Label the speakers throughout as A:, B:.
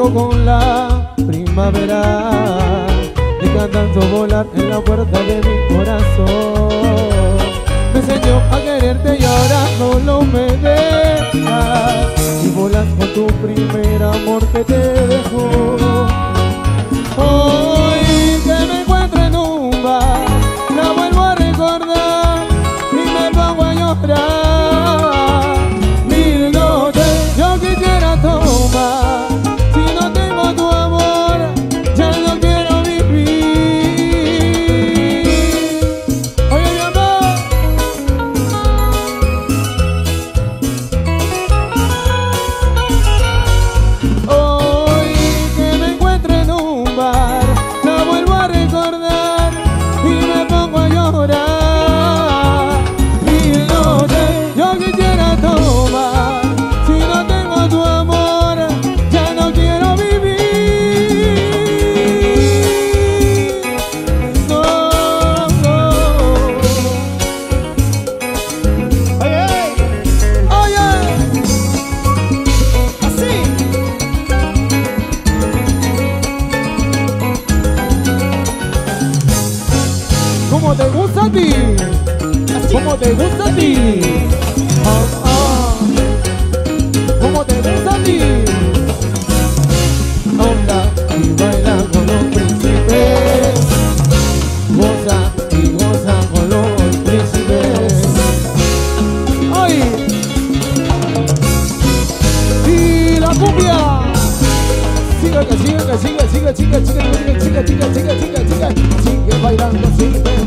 A: Con la primavera, cantando volar en la puerta de mi corazón. Me enseñó a quererte y ahora solo me dejas. Y volas con tu primer amor que te ¿Cómo te gusta a ti? ¿Cómo te gusta a ti? Ah, ah. ¿Cómo te gusta a ti? Onda y baila con los príncipes. Goza y goza con los príncipes. ¡Ay! ¡Y la cumbia! Sigue, sigue, que sigue, sigue, sigue, sigue, sigue, sigue, sigue, sigue, sigue, sigue. Sigue bailando, sigue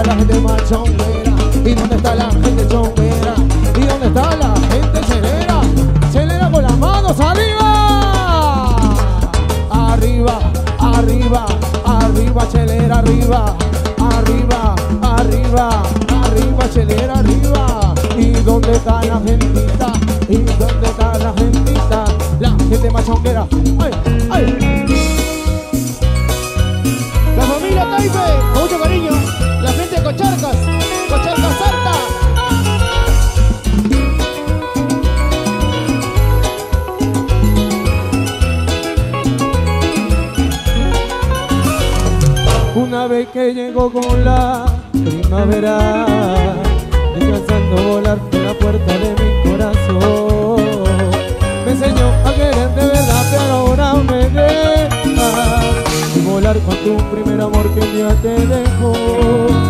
A: está la gente machonguera? ¿Y dónde está la gente chonguera? ¿Y dónde está la gente celera? Celera con las manos arriba. Arriba, arriba, arriba, chelera, arriba. Arriba, arriba, arriba, chelera, arriba. ¿Y dónde está la gentita? ¿Y dónde está la gentita? La gente machonguera. ¡Ay! Una vez que llegó con la primavera, descansando volar por la puerta de mi corazón. Me enseñó a querer de verdad, pero ahora me dejas. Y volar con tu primer amor que un día te dejó.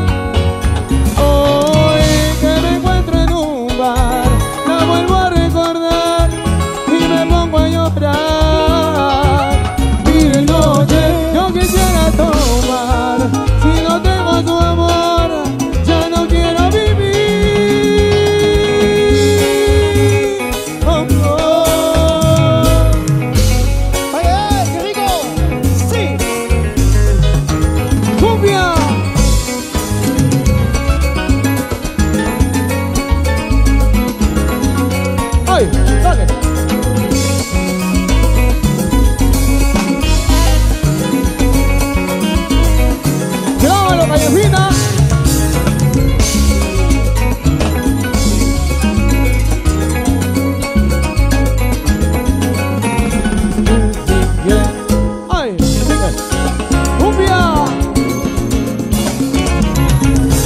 A: ¡Cumbia!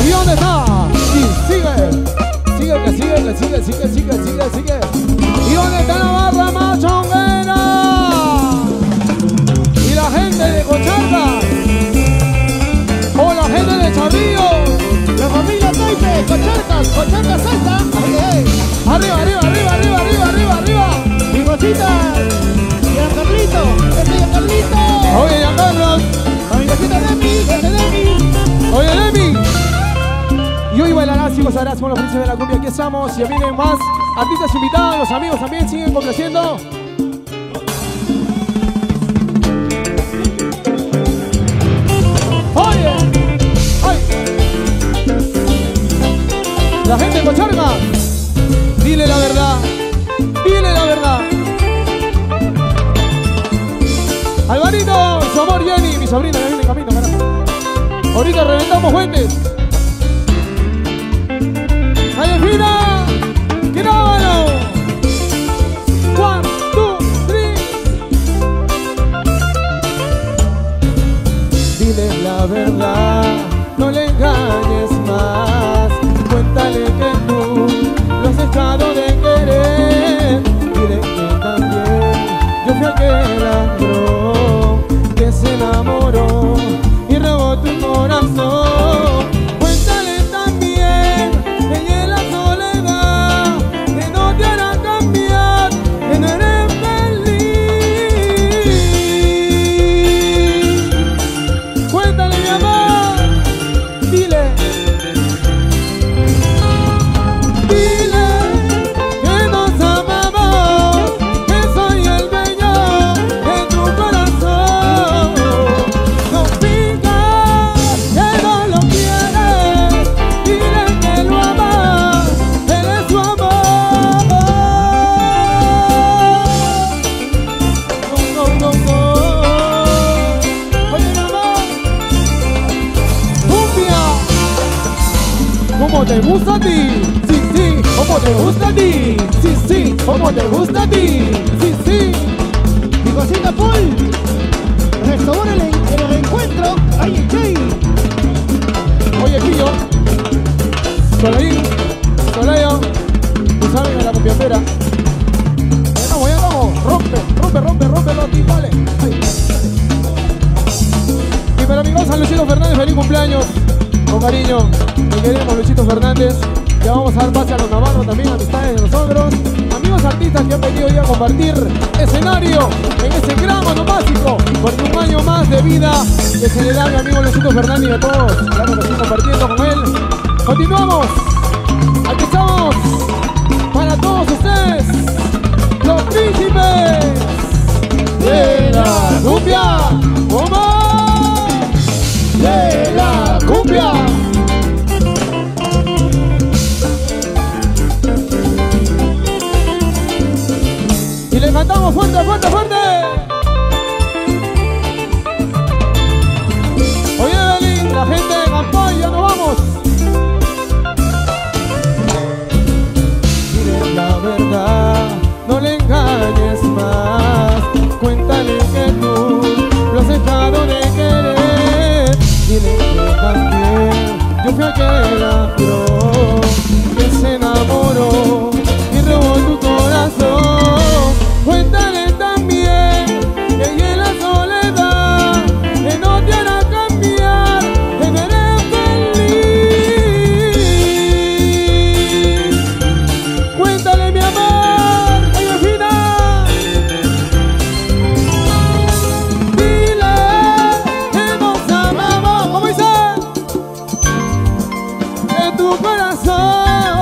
A: ¿Y dónde está? Y sigue, sigue, que sigue, que sigue, sigue, sigue, sigue, sigue. ¿Y dónde está y gozarás con los príncipes de la cumbia. Aquí estamos. Y vienen más artistas invitados. Los amigos también siguen complaciendo. Oye. Ay. La gente de Cocharga. Dile la verdad. Dile la verdad. Alvarito, su amor Jenny, mi sobrina que viene en camino, carajo. Ahorita reventamos fuentes. Gina, Grábalo. One, two, three. Diles la verdad, no le engañes. ¡Grábalo! gusta a ti? Sí, sí, ¿cómo te gusta a ti? Sí, sí, ¿cómo te gusta a ti? Cariño, te queremos, Luchito Fernández. Ya vamos a dar pase a los navarros también, amistades de nosotros. Amigos artistas que han venido hoy a compartir escenario en ese gran monopásico. Por un año más de vida que se le da a mi amigo Luchito Fernández y a todos. Claro que estoy compartiendo con él. Continuamos. Le cantamos fuerte, fuerte, fuerte. Oye, Evelyn, la gente de Campoy, ya nos vamos. Dile la verdad, no le engañes más. Cuéntale que tú lo has dejado de querer. Dile que también yo fui el que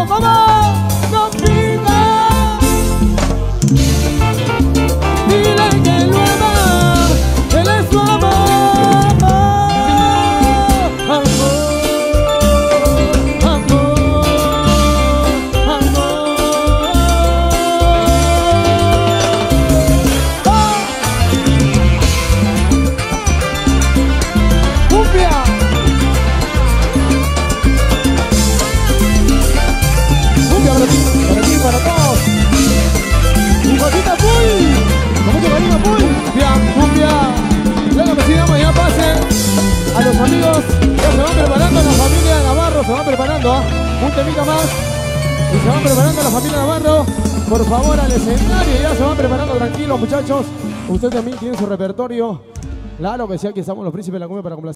A: corazón, vamos, Un temita más. Y se van preparando la familia Navarro. Por favor, al escenario, ya se van preparando tranquilos, muchachos. Usted también tiene su repertorio. Claro que sí, aquí estamos los príncipes de la cumbia para complacer.